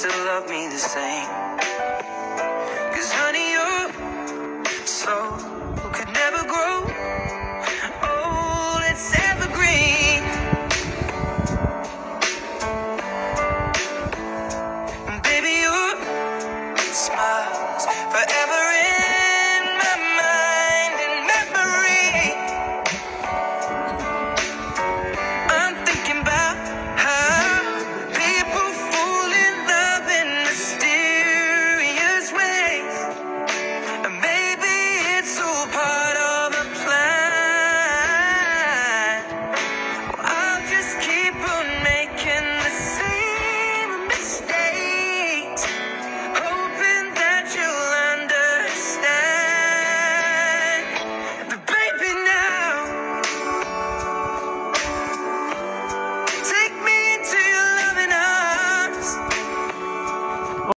still love me the same. Cause honey, your soul could never grow old, it's evergreen. And baby, your smile's forever.